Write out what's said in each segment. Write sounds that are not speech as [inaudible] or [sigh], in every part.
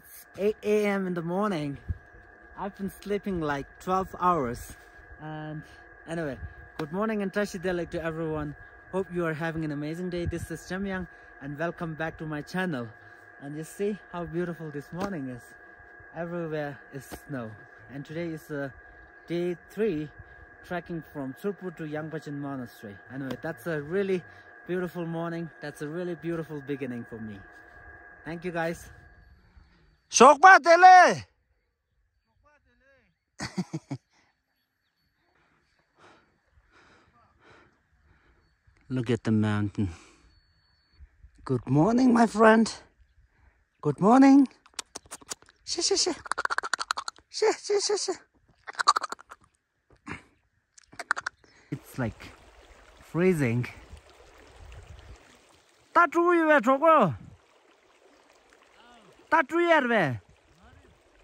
It's 8 a.m. in the morning. I've been sleeping like 12 hours. And anyway, good morning and Tashi Delek to everyone. Hope you are having an amazing day. This is Jamyang and welcome back to my channel. And you see how beautiful this morning is. Everywhere is snow. And today is uh, day three trekking from Tsurpu to Yangpachen Monastery. Anyway, that's a really beautiful morning. That's a really beautiful beginning for me. Thank you guys. Tele. Look at the mountain. Good morning, my friend. Good morning. She, she, she. She, she, she, she. It's like freezing. Er về.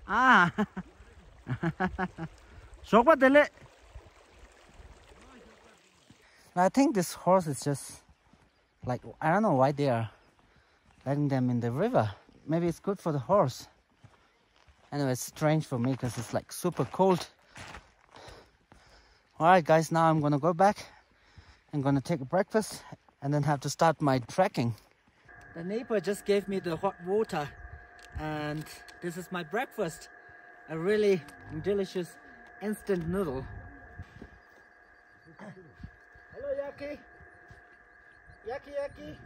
À. Sokpa tele. I think this horse is just like I don't know why they are letting them in the river. Maybe it's good for the horse. Anyway, it's strange for me because it's like super cold. All right, guys, now I'm gonna go back. I'm gonna take a breakfast and then have to start my trekking. The neighbor just gave me the hot water and this is my breakfast. A really delicious instant noodle. Hello, Yaki. Yaki, Yaki.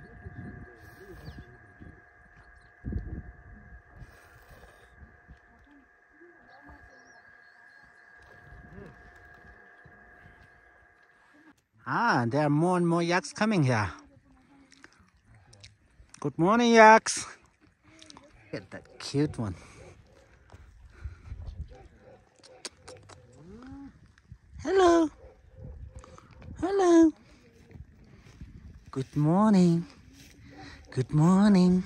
Ah, there are more and more yaks coming here. Good morning, yaks. Look at that cute one. Hello. Hello. Good morning. Good morning.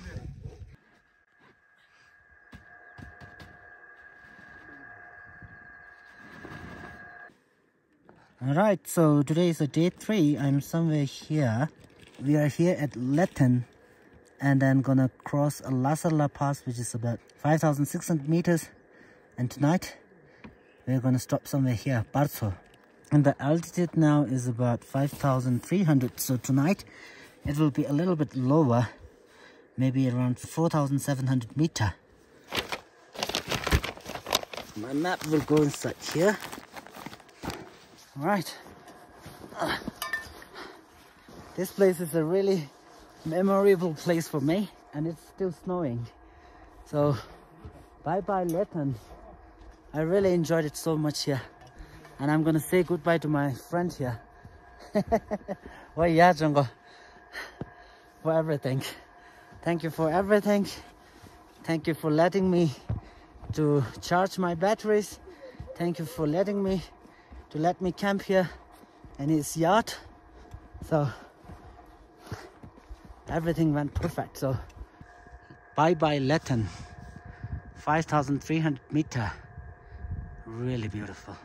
Alright, so today is a day three. I'm somewhere here. We are here at Leten and I'm gonna cross a Lasala Pass which is about 5,600 meters and tonight we're gonna stop somewhere here, Bartso. And the altitude now is about 5,300 so tonight it will be a little bit lower maybe around 4,700 meter. My map will go inside here. Right. Uh, this place is a really memorable place for me and it's still snowing. So bye bye Leten. I really enjoyed it so much here. And I'm gonna say goodbye to my friend here. [laughs] well yeah Jungle. For everything. Thank you for everything. Thank you for letting me to charge my batteries. Thank you for letting me to let me camp here in his yacht. So everything went perfect. So bye bye Leten, 5,300 meter, really beautiful.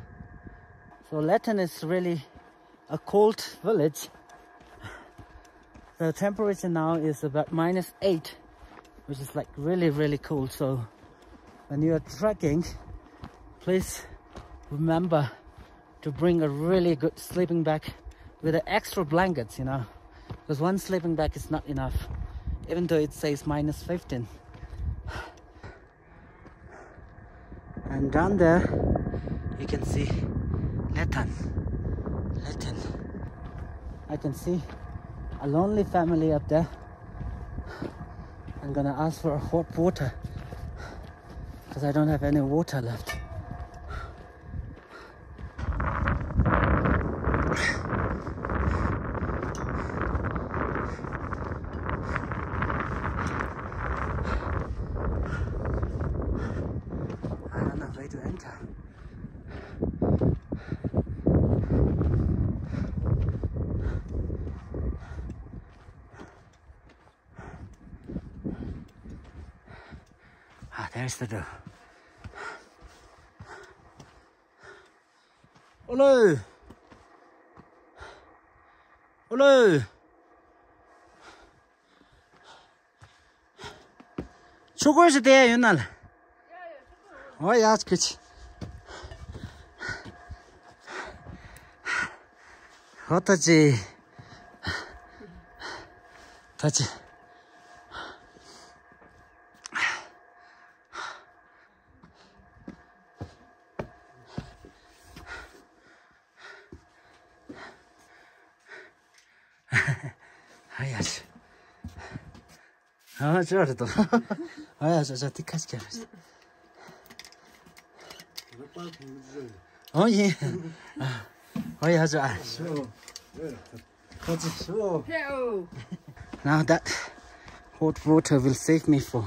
So Leten is really a cold village. The temperature now is about minus eight, which is like really, really cold. So when you're trekking, please remember to bring a really good sleeping bag with extra blankets, you know, because one sleeping bag is not enough, even though it says minus 15. And down there, you can see Leten. Leten. I can see a lonely family up there. I'm gonna ask for a hot water because I don't have any water left. nice to do. Hello. Hello. Chukweshi deya yunal. Oh, yes, kichi. Hotachi. Tachi. Ama şöyle dur. Hayır, şöyle dikkat gelmiş. Oh yeah. Oh yeah, sure. Now that hot water will save me for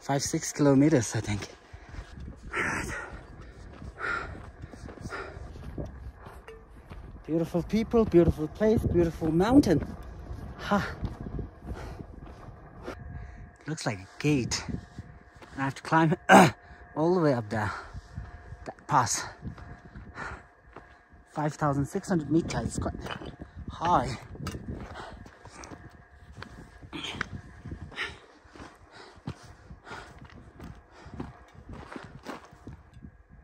five, six kilometers, I think. Beautiful people, beautiful place, beautiful mountain. Ha. Looks like a gate. I have to climb [coughs] all the way up there. That pass. 5,600 meters. It's quite high.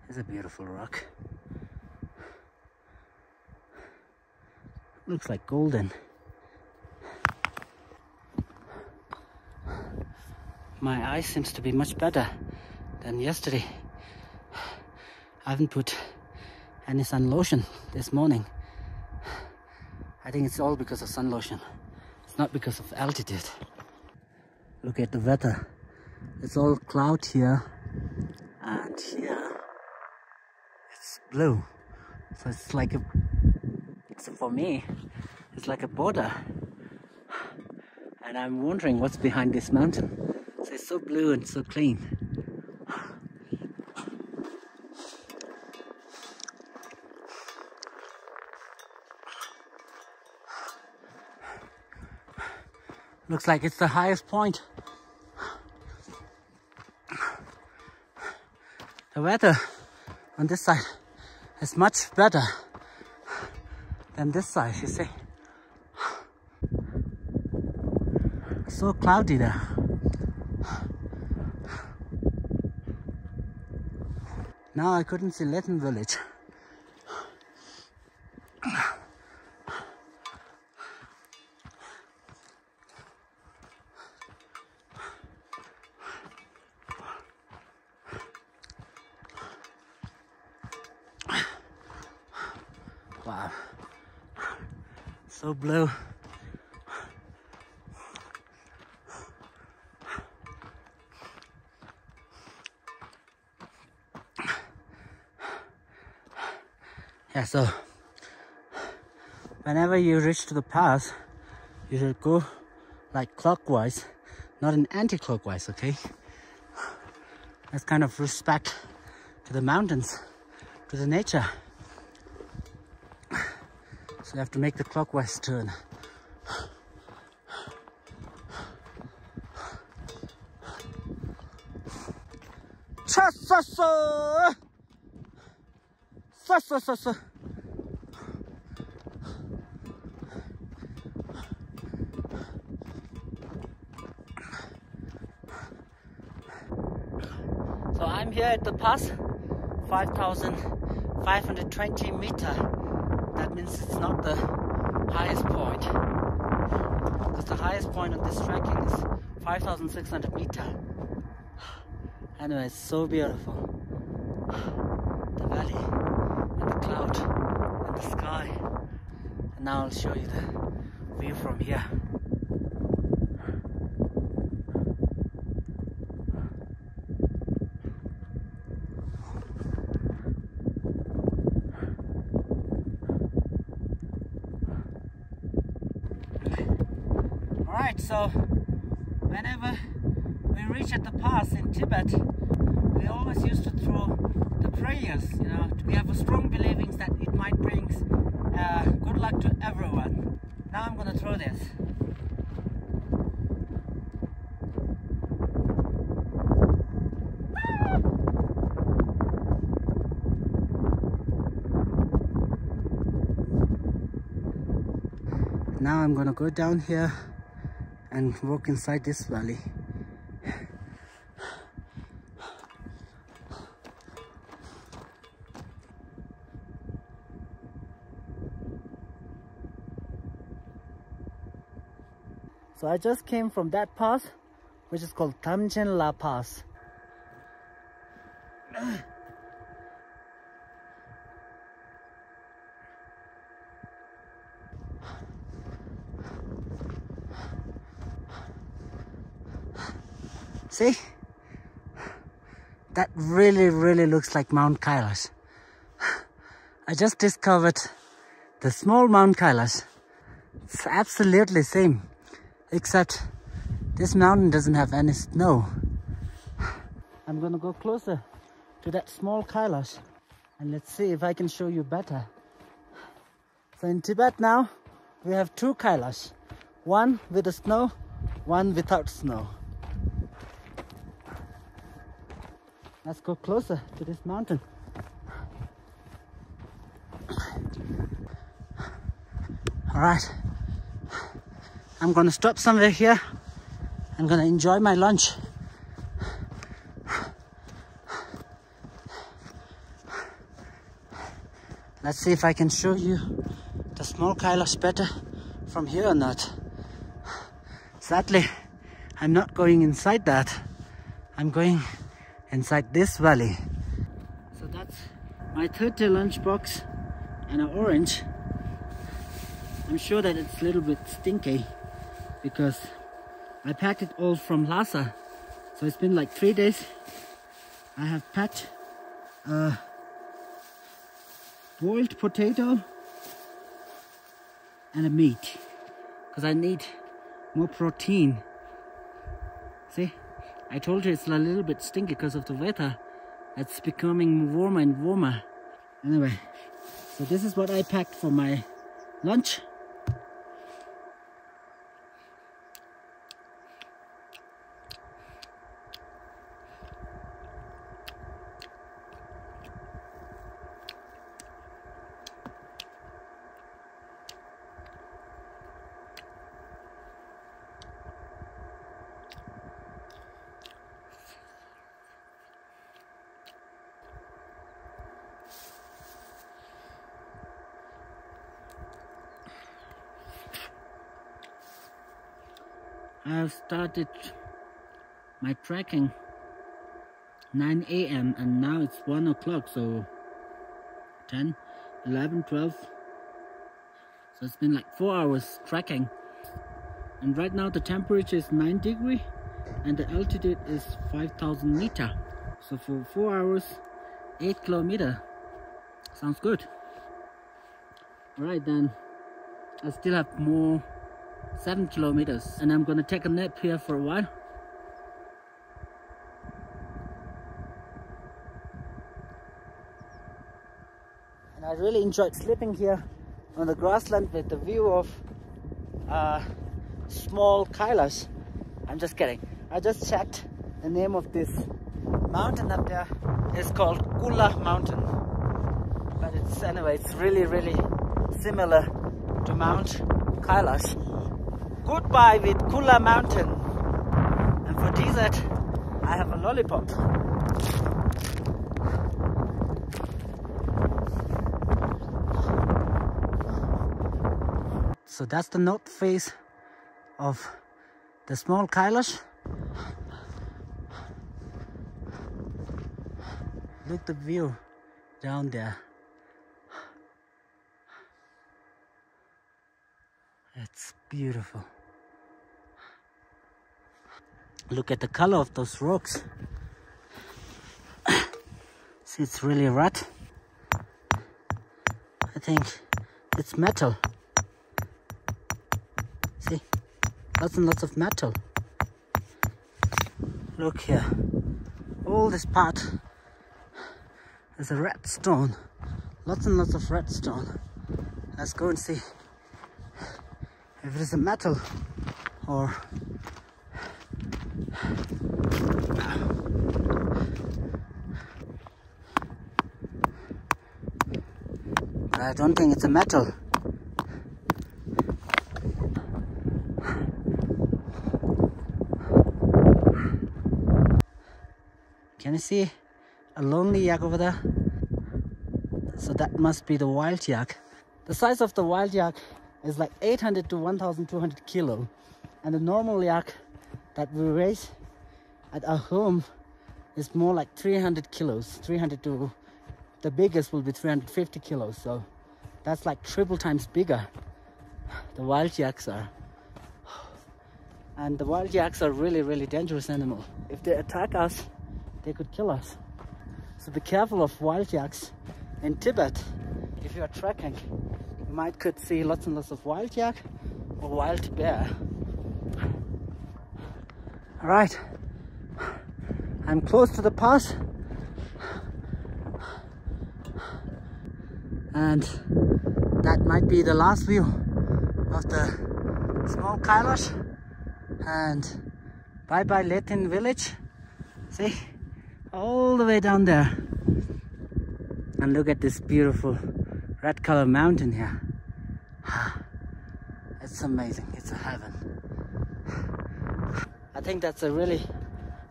It's a beautiful rock. Looks like golden. My eye seems to be much better than yesterday. I haven't put any sun lotion this morning. I think it's all because of sun lotion. It's not because of altitude. Look at the weather. It's all cloud here and here it's blue. So it's like a, so for me, it's like a border. And I'm wondering what's behind this mountain. So blue and so clean. Looks like it's the highest point. The weather on this side is much better than this side, you see. So cloudy there. Now I couldn't see Leten village. Wow. So blue. Yeah, so whenever you reach to the pass, you should go like clockwise, not in anti-clockwise, okay? That's kind of respect to the mountains, to the nature. So you have to make the clockwise turn. Cha sa sa sa sa sa sa pass, 5,520 meter. That means it's not the highest point. Because the highest point on this trekking is 5,600 meter. Anyway, it's so beautiful. The valley and the cloud and the sky. And now I'll show you the view from here. Alright, so whenever we reach at the pass in Tibet, we always used to throw the prayers, you know, we have a strong believings that it might bring uh, good luck to everyone. Now I'm gonna throw this. Now I'm gonna go down here and walk inside this valley. So I just came from that pass, which is called Tamchen La Pass. See? That really, really looks like Mount Kailash. I just discovered the small Mount Kailash. It's absolutely same, except this mountain doesn't have any snow. I'm gonna go closer to that small Kailash and let's see if I can show you better. So in Tibet now, we have two Kailash. One with the snow, one without snow. Let's go closer to this mountain. All right, I'm gonna stop somewhere here. I'm gonna enjoy my lunch. Let's see if I can show you the small Kailash better from here or not. Sadly, I'm not going inside that. I'm going inside this valley. So that's my 30 lunchbox and an orange. I'm sure that it's a little bit stinky because I packed it all from Lhasa. So it's been like three days. I have packed a boiled potato and a meat because I need more protein. See? I told you it's a little bit stinky because of the weather. It's becoming warmer and warmer. Anyway, so this is what I packed for my lunch. I've started my trekking 9 a.m. and now it's 1 o'clock so 10 11 12 so it's been like four hours trekking and right now the temperature is 9 degree and the altitude is 5000 meter. So for four hours 8 kilometer. Sounds good. All right then. I still have more seven kilometers and I'm gonna take a nap here for a while. And I really enjoyed sleeping here on the grassland with the view of uh, small Kailash I'm just kidding. I just checked the name of this mountain up there. Is called Kula mountain. But it's anyway it's really really similar to Mount Kailash goodbye with Kula Mountain. And for dessert, I have a lollipop. So that's the north face of the small Kailash. Look at the view down there. It's beautiful. Look at the color of those rocks. [coughs] See, it's really red. I think it's metal. See, lots and lots of metal. Look here. All this part is a red stone. Lots and lots of red stone. Let's go and see if it is a metal or but I don't think it's a metal. Can you see a lonely yak over there? So that must be the wild yak. The size of the wild yak is like 800 to 1200 kilo. And the normal yak that we raise at our home is more like 300 kilos, 300 to the biggest will be 350 kilos. So that's like triple times bigger. The wild yaks are. And the wild yaks are really, really dangerous animal. If they attack us, they could kill us. So be careful of wild yaks in Tibet. If you are trekking, you might could see lots and lots of wild yak or wild bear. All right, I'm close to the pass. And that might be the last view of the small Kailash. And bye bye Leten village. See, all the way down there. And look at this beautiful red color mountain here. [sighs] It's amazing, it's a heaven. I think that's a really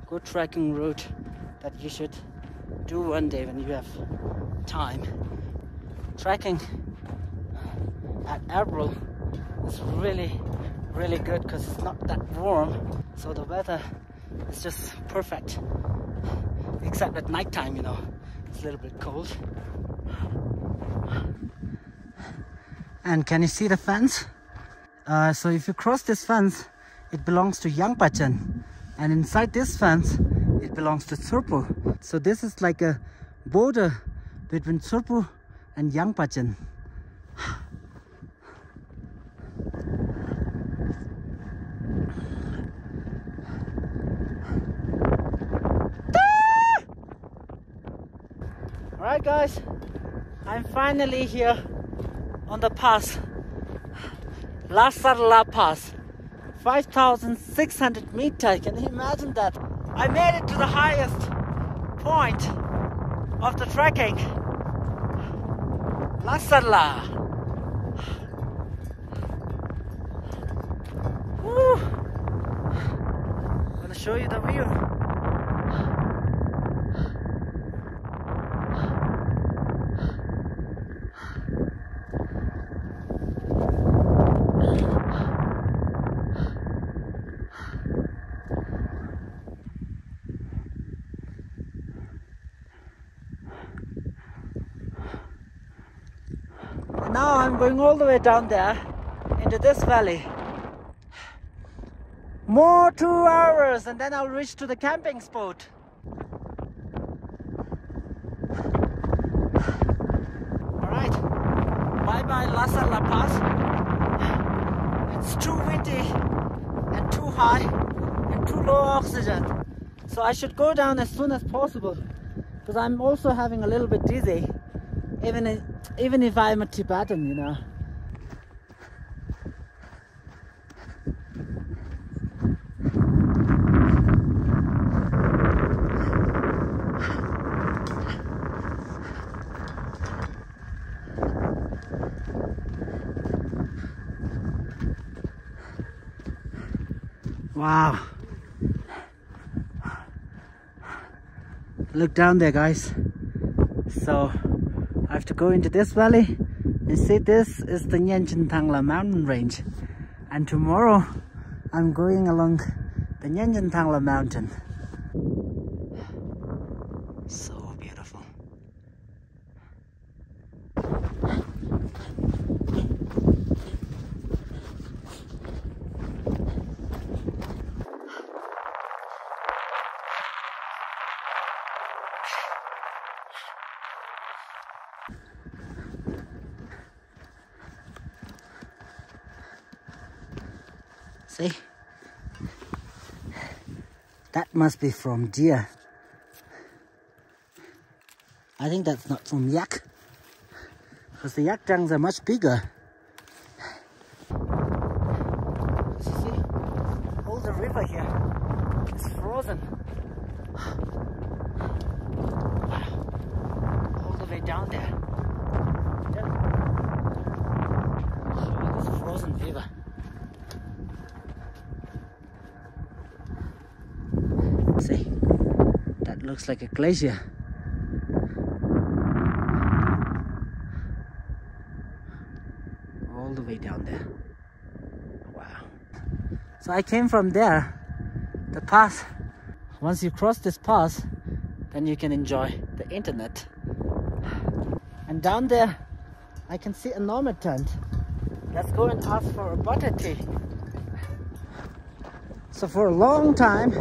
good trekking route that you should do one day when you have time. Trekking at April is really, really good because it's not that warm. So the weather is just perfect. Except at nighttime, you know, it's a little bit cold. And can you see the fence? Uh, so if you cross this fence, it belongs to Yangpachen. And inside this fence, it belongs to Tsurpu. So this is like a border between Tsurpu and Yangpachen. Alright guys, I'm finally here on the pass. Lasarla Pass. 5,600 meters. Can you imagine that? I made it to the highest point of the trekking. Lasarla. Woo. I'm gonna show you the view. now I'm going all the way down there into this valley. More two hours and then I'll reach to the camping spot. Alright, bye bye Lhasa La Paz. It's too windy and too high and too low oxygen. So I should go down as soon as possible because I'm also having a little bit dizzy even even if I'm a Tibetan, you know. Wow. Look down there, guys. So, I have to go into this valley. You see, this is the Nyenchen Tangla mountain range. And tomorrow, I'm going along the Nyenchen Tangla mountain. So beautiful. See? That must be from deer. I think that's not from yak. Because the yak tongues are much bigger. See? All the river here is frozen. All the way down there. Look, it's frozen river. See, that looks like a glacier. All the way down there. Wow. So I came from there, the pass. Once you cross this pass, then you can enjoy the internet. And down there, I can see a nomad tent. Let's go and ask for a butter tea. So for a long time,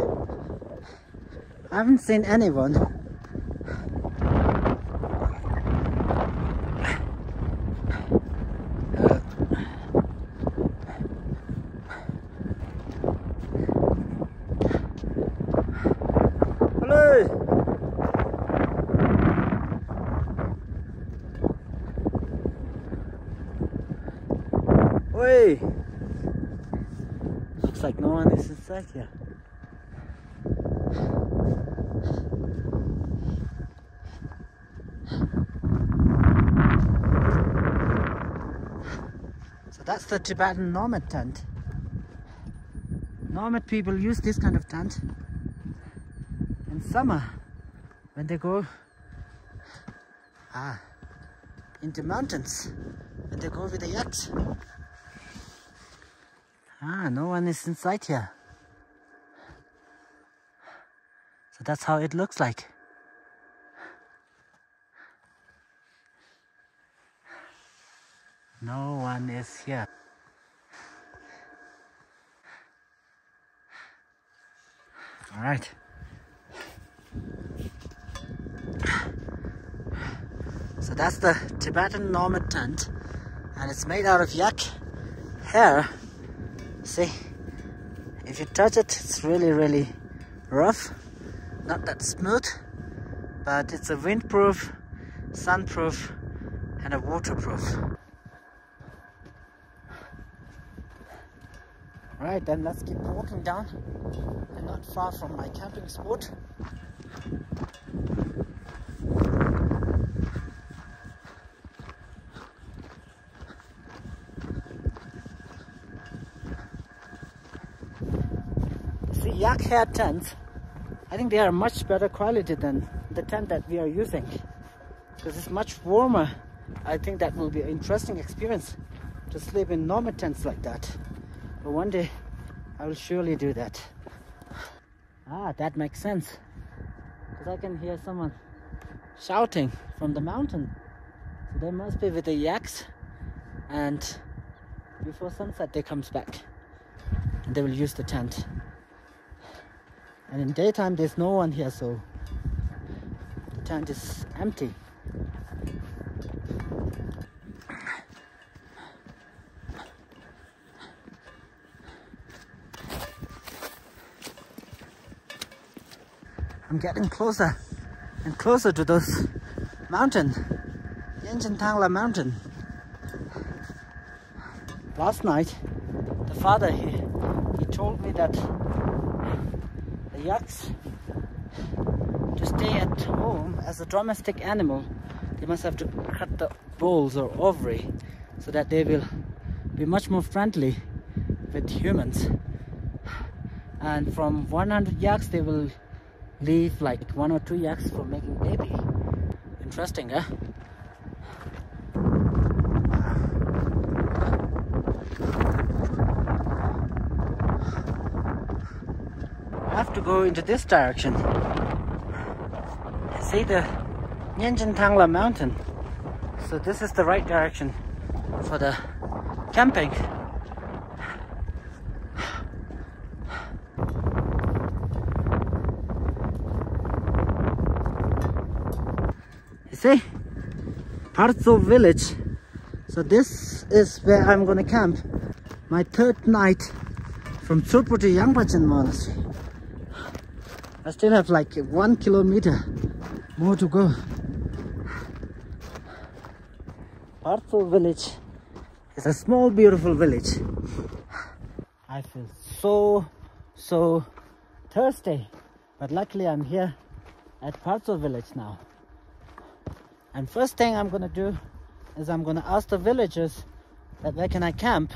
I haven't seen anyone Oi! Looks like no one is inside here. The Tibetan nomad tent. Nomad people use this kind of tent in summer when they go ah, into mountains when they go with the yaks. Ah, no one is inside here. So that's how it looks like. No one is here. All right. So that's the Tibetan nomad tent and it's made out of yak hair. See, if you touch it, it's really, really rough, not that smooth, but it's a windproof, sunproof, and a waterproof. Right, then let's keep walking down. We're not far from my camping spot. See, yak hair tents, I think they are much better quality than the tent that we are using. Because it's much warmer. I think that will be an interesting experience to sleep in nomad tents like that. But one day I will surely do that. Ah, that makes sense. Because I can hear someone shouting from the mountain. So they must be with the yaks and before sunset they comes back and they will use the tent. And in daytime there's no one here so the tent is empty. I'm getting closer and closer to those mountain, Nyenchen Tangla mountain. Last night, the father, he, he told me that the yaks, to stay at home as a domestic animal, they must have to cut the balls or ovary so that they will be much more friendly with humans. And from 100 yaks, they will leave like one or two yaks for making baby. Interesting, huh? I have to go into this direction. See the Nyenchen Tangla mountain. So this is the right direction for the camping. You see? Bartso village. So this is where I'm gonna camp. My third night from Tsurpu to Yangpachen monastery. I still have like one kilometer more to go. Bartso village is a small beautiful village. I feel so, so thirsty. But luckily I'm here at Bartso village now. And first thing I'm gonna do is I'm gonna ask the villagers that where can I camp.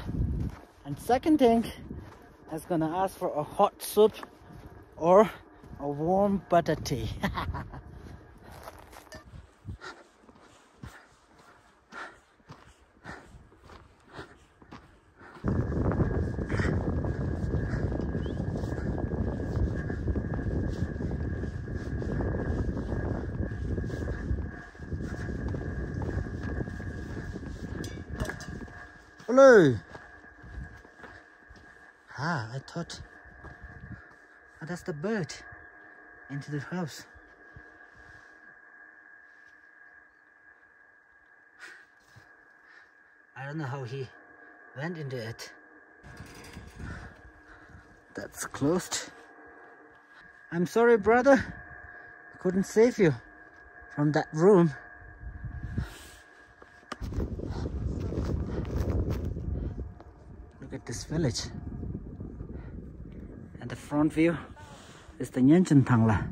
And second thing is gonna ask for a hot soup or a warm butter tea. [laughs] Ah, I thought oh, that's the bird into the house. I don't know how he went into it. That's closed. I'm sorry, brother. Couldn't save you from that room. At this village. And the front view is the Nyenchen Tangla.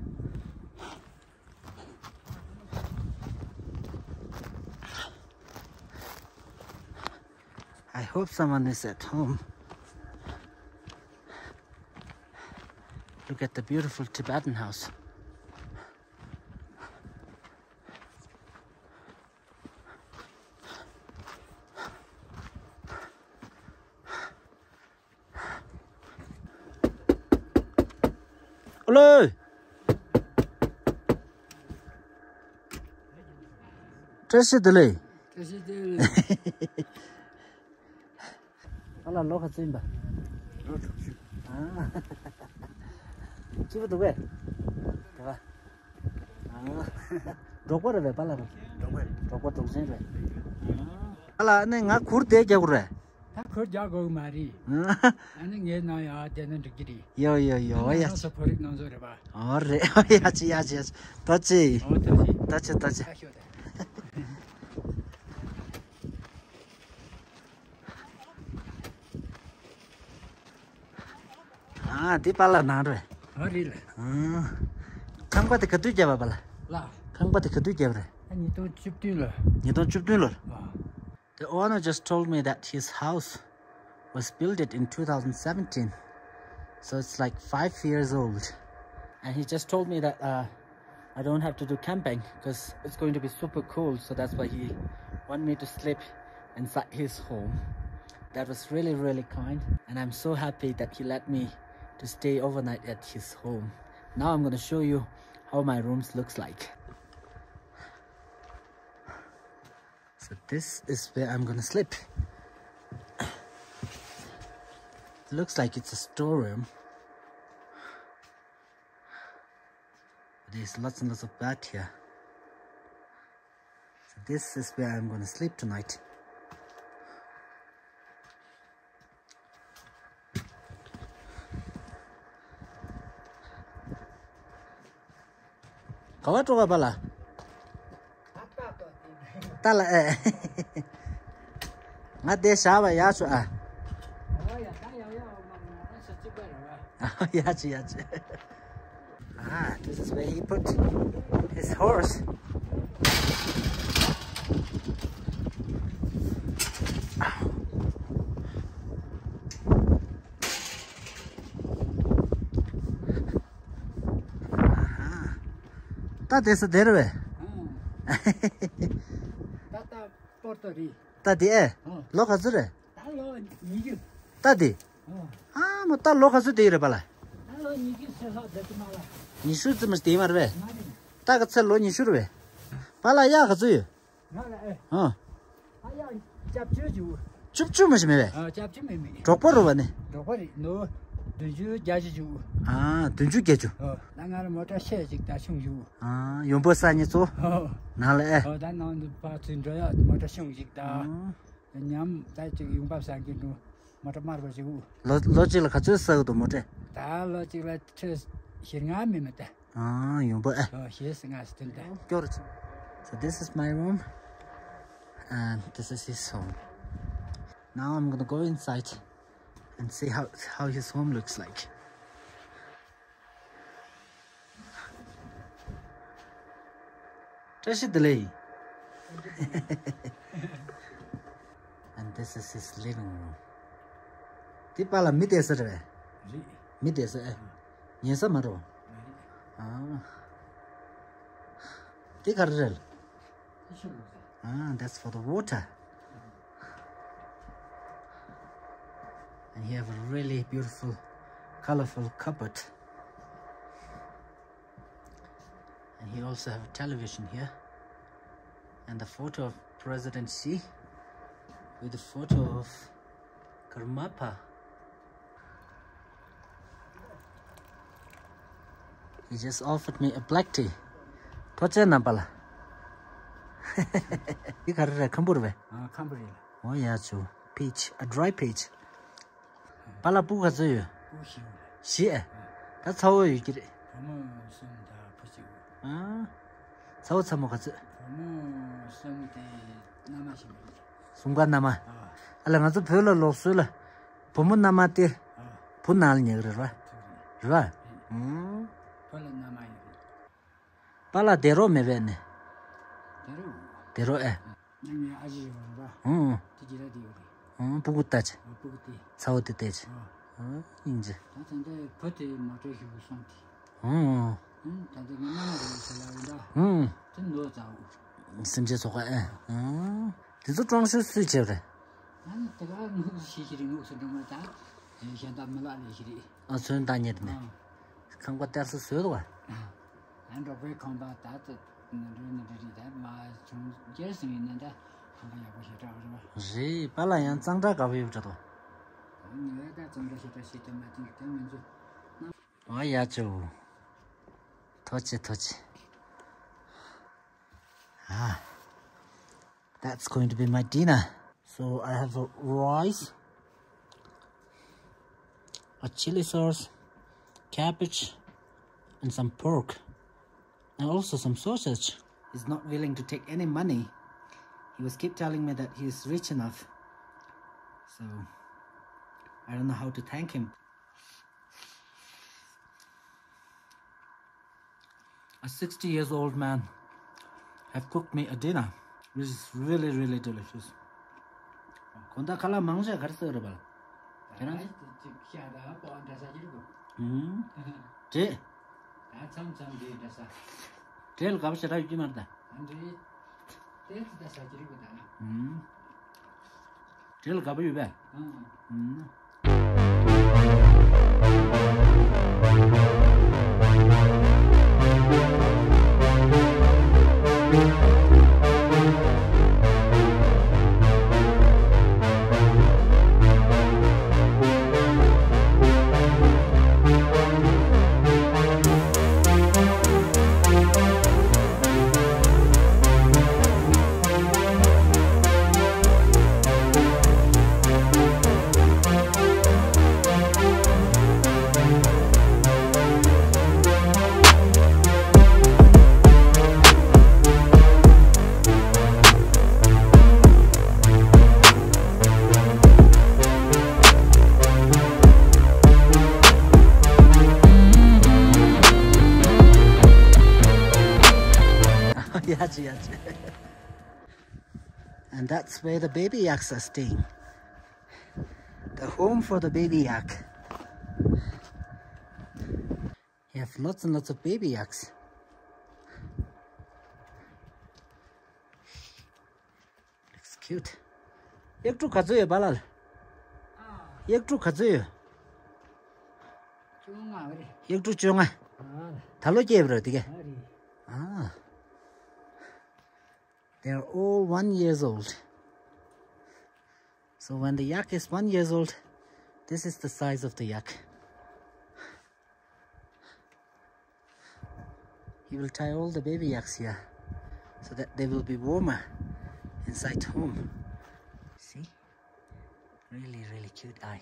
I hope someone is at home. Look at the beautiful Tibetan house. Tashi dili? Tashi dili. Ala loha zimba. Loha zimba. Chibu dhubwe? Dhubwa. Dhokwa rwe pala rwe? Dhokwa. Dhokwa dhoksen rwe. Ala ane nga khur dhe kya kurwe? Ta khur dya gogo mari. Ane nge na ya dhenan dhikiri. Yo yo yo. Ane nga sapori nonzo rwa. Ore. Yachi yachi yachi. Tachi. Tachi tachi. Tachi. Ah, di pala. Hari ah, le. Ah. Kang pa te jaba pala. La. Kang pa te jaba re. Ni to lo. Ni to lo. The owner just told me that his house was built in 2017. So it's like 5 years old. And he just told me that uh, I don't have to do camping because it's going to be super cold. So that's why he wanted me to sleep inside his home. That was really, really kind. And I'm so happy that he let me to stay overnight at his home. Now I'm going to show you how my rooms looks like. So this is where I'm gonna sleep. looks like it's a storeroom. There's lots and lots of bed here. So this is where I'm gonna sleep tonight. kawa choga pala tala e nga de sha ba ya chu a ya chi ya chi ah this is where he put his horse 데서 데르베 따따 포르토리 따디에 로가즈레 달로 니기 따디 아 뭐따 로가즈 데르 발라 달로 니기 세서 데트마라 니슈 좀 데마르베 따가 셀로 니슈르베 발라 야 가즈요 어 아야 잡주주 춥춥 마시메베 어 잡주메미 족버로 바네 족버리 노 dunju gyaji ju. 아, dunju gyaji? 어, nangara mota she jik da shung ju. 아, yombo sa nyi tsu? 어, nale e? 어, dan nang pa tsun joya mota shung jik da. nyam dai jik yungpab san kin nu mota marwa jik u. lo jik la ka tsu sa u do mota? da lo jik la tsu shir nga mi mata. 아, yombo e? 어, shir nga stun da. gyoro tsu. So this is my room and this is his home. Now I'm gonna go inside. And see how how his home looks like. The [laughs] and this is his living room. Tí ba là mít sao rồi? Mít sao? Nhớ sao mà? À. Tí. Ah, that's for the water. and you have a really beautiful colorful cupboard. And you also have a television here. And the photo of President Xi with the photo of Karmapa. He just offered me a black tea. Tocha your bala you got it at Kamburve? Uh, Oh yeah, so peach, a dry peach. Pala pu ka zu. 우시우 Xie. Ta cao yu ki. 너무 쓴다 부시고 Ah. Cao cha mo ka zu. 너무 쓴데 남아시면 Sungwa nama. 아 Ala nga zu pyo la lo su la. Pomo nama te. 아, Pu nal nye gra ra. 저기 Ra. Hmm. 별로 남아요 Pala dero me ve ne. 대로 Dero e. 남이 아직 봐 Hmm. 디지라 디오 리 Hmm. Pugu ta chi. 어 부그티 Cao te te chi. 어 Hmm. Inji. 다른데 버티 못해 주고 손티 Hmm. 응 다들 남아를 살아온다 Hmm. 좀 넣어자고 Simje soka e. Hmm. Dizu zhuang shu sui che re. 아니 내가 누구 시시리 누구 정말 다 현다 말아 시리 A chun da nye de ne. 어 Kangwa ter su suyo dwa. 안도 왜 컴바 다트 너는 너들이 다마좀 제스 있는데 한번 해보 시다 ri pala yang zang zha ga wei zha do wa ya chu to chi to chi ah that's going to be my dinner. So i have a rice a chili sauce cabbage and some pork and also some sausage. Is not willing to take any money. he was keep telling me that he is rich enough. So I don't know how to thank him. A 60 years old man have cooked me a dinner which is really really delicious. Konda kala mangja garsa rabal. Kena ji kya da po anda sa jiru. Hmm. Je. Ha cham cham de da sa. Tel gab shara yuji marda. Ande 다사 지르고 다 hmm tel kabu yube 어 hmm yachi yachi. And that's where the baby yaks are staying. The home for the baby yak. You have lots and lots of baby yaks. Looks cute. Yektu kazuyo balal. Ah. Yektu kazuyo. Chunga wari. Yektu chunga. Ah. Talo jebro dige. They're all one years old. So when the yak is one years old, this is the size of the yak. He will tie all the baby yaks here so that they will be warmer inside home. See? Really, really cute guy.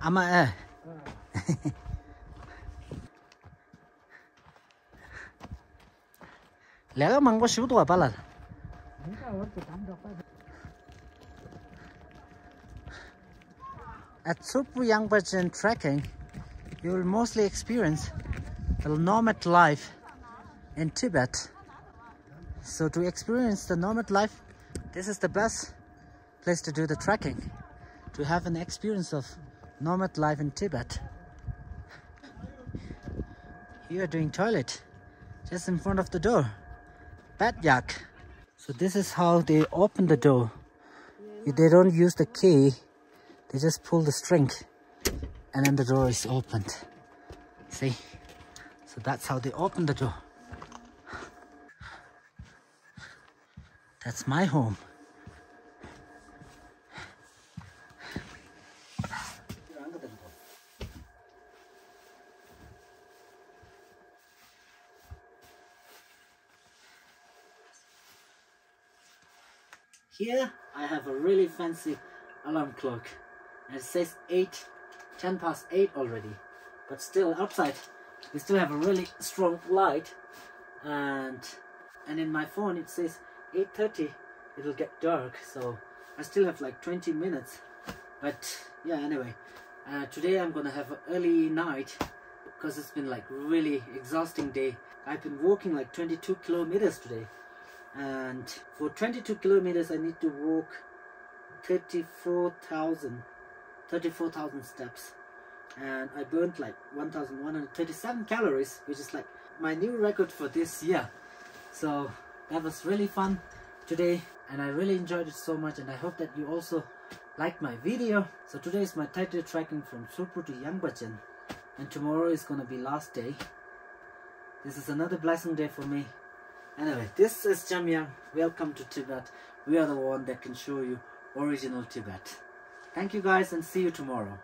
Ama eh. 내 [laughs] at super young Yangpachen trekking, you will mostly experience the nomad life in Tibet. So to experience the nomad life, this is the best place to do the trekking, to have an experience of nomad life in Tibet. You are doing toilet just in front of the door. Bad yak. So this is how they open the door. They don't use the key they just pull the string and then the door is opened. See? So that's how they open the door. That's my home. Here I have a really fancy alarm clock. And it says 8, 10 past 8 already. But still outside we still have a really strong light and and in my phone it says 8.30 it'll get dark so I still have like 20 minutes but yeah anyway uh, today I'm gonna have an early night because it's been like really exhausting day I've been walking like 22 kilometers today and for 22 kilometers I need to walk 34,000 34,000 steps. And I burned like 1137 calories which is like my new record for this year. So that was really fun today and I really enjoyed it so much and I hope that you also liked my video. So today is my title tracking from Tsurpu to Yangpachen and tomorrow is gonna be last day. This is another blessing day for me anyway this is Jamyang welcome to Tibet. We are the one that can show you original Tibet. Thank you guys and see you tomorrow